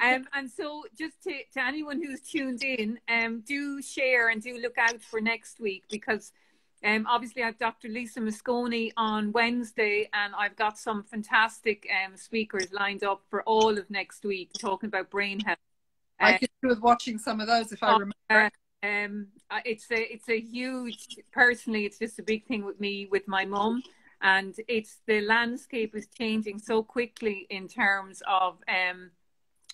um, and so, just to, to anyone who's tuned in, um, do share and do look out for next week because um, obviously, I have Dr. Lisa Mosconi on Wednesday, and I've got some fantastic um, speakers lined up for all of next week talking about brain health. I could do with watching some of those if I oh, remember. Uh, um, it's a it's a huge. Personally, it's just a big thing with me with my mum, and it's the landscape is changing so quickly in terms of um,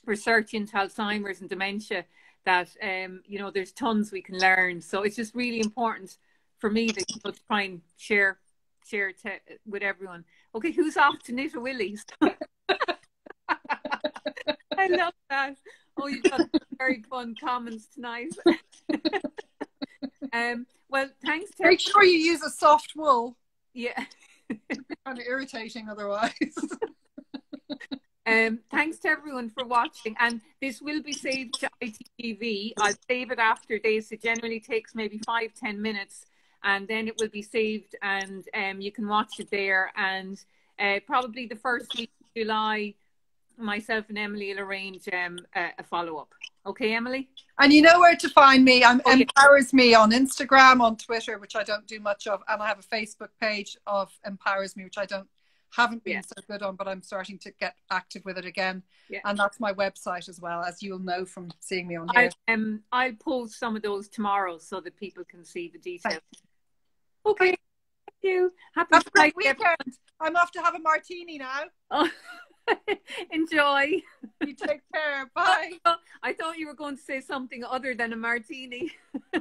research into Alzheimer's and dementia that um, you know there's tons we can learn. So it's just really important for me that you try and share share te- with everyone. Okay, who's off to knit a willies? I love that. Oh, you've got very fun comments tonight. um, well, thanks. To Make sure you use a soft wool. Yeah. kind of irritating otherwise. um, thanks to everyone for watching, and this will be saved to ITV. I'll save it after this. It generally takes maybe five ten minutes and then it will be saved and um, you can watch it there. And uh, probably the first week of July, myself and Emily will arrange um, a, a follow up. Okay, Emily? And you know where to find me. I'm Oh, yeah. Empowers Me on Instagram, on Twitter, which I don't do much of, and I have a Facebook page of Empowers Me, which I don't haven't been Yeah. so good on, but I'm starting to get active with it again. Yeah. And that's my website as well, as you'll know from seeing me on here. I'll, um, I'll post some of those tomorrow so that people can see the details. Okay. Thank you. Happy Have a weekend. I'm off to have a martini now. everyone. Oh, enjoy. You take care. Bye. I thought you were going to say something other than a martini.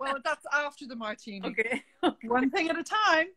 Well, that's after the martini. okay. One thing at a time.